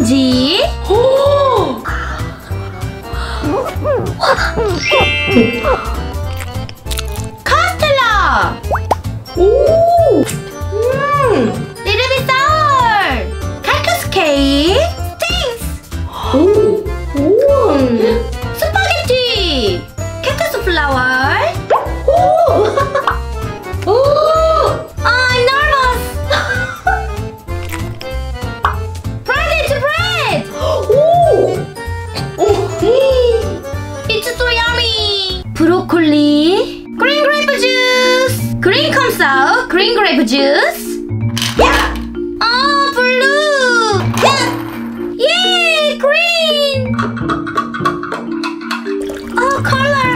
건지? 오! 카스텔라! 오! 음! 리르비 사울! 칼크스 케이크! 스팅스! 오! 오! 스파게티! 캡터스 플라워! 오! 오! juice? Yeah. Oh, blue. Yeah. Yay, green. Oh, color.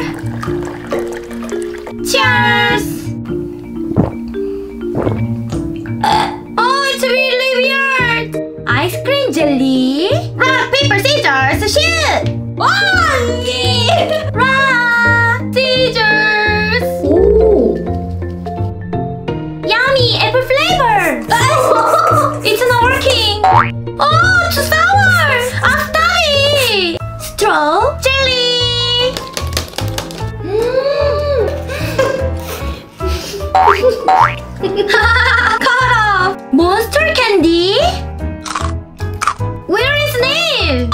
Cheers. Uh, oh, it's really weird. Ice cream jelly. Rock, paper, scissors, shoot. Whoa. it's not working! Oh, two flowers. sour! I'm sorry! Straw jelly! Mm. Cut off! Monster candy? Where is name?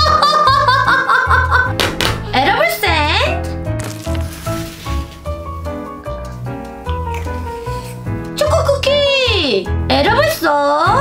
Edible scent? Choco cookie! Edible sauce?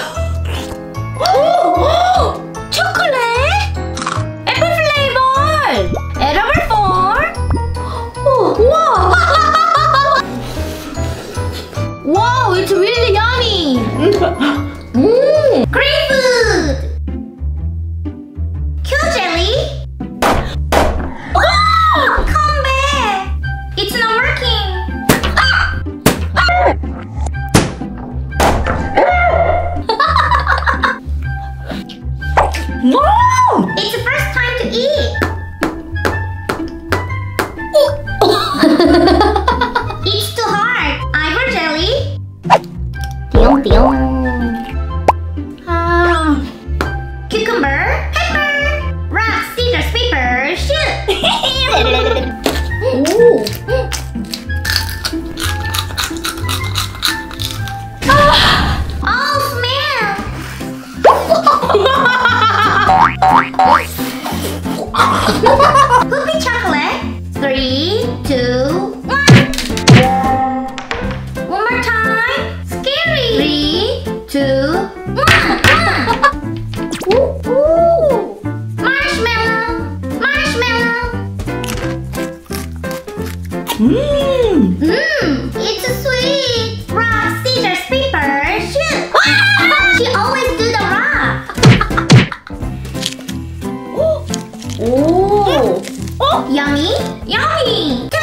It's the first time to eat. it's too hard. Ivor jelly. Deal, deal. Um, cucumber, pepper, rock, scissors, paper, shoot. Mmm! Mmm! It's sweet! Rock, scissors, paper, shoot! she always do the rock! oh! Oh! Yummy! Yummy!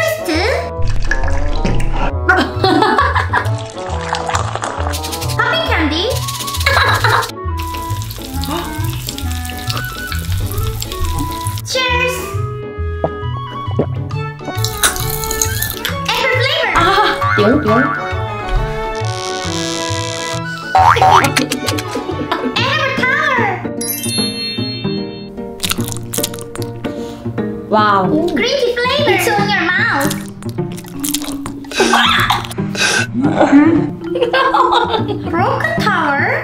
wow. Greasy flavor. It's on your mouth. Broken tower.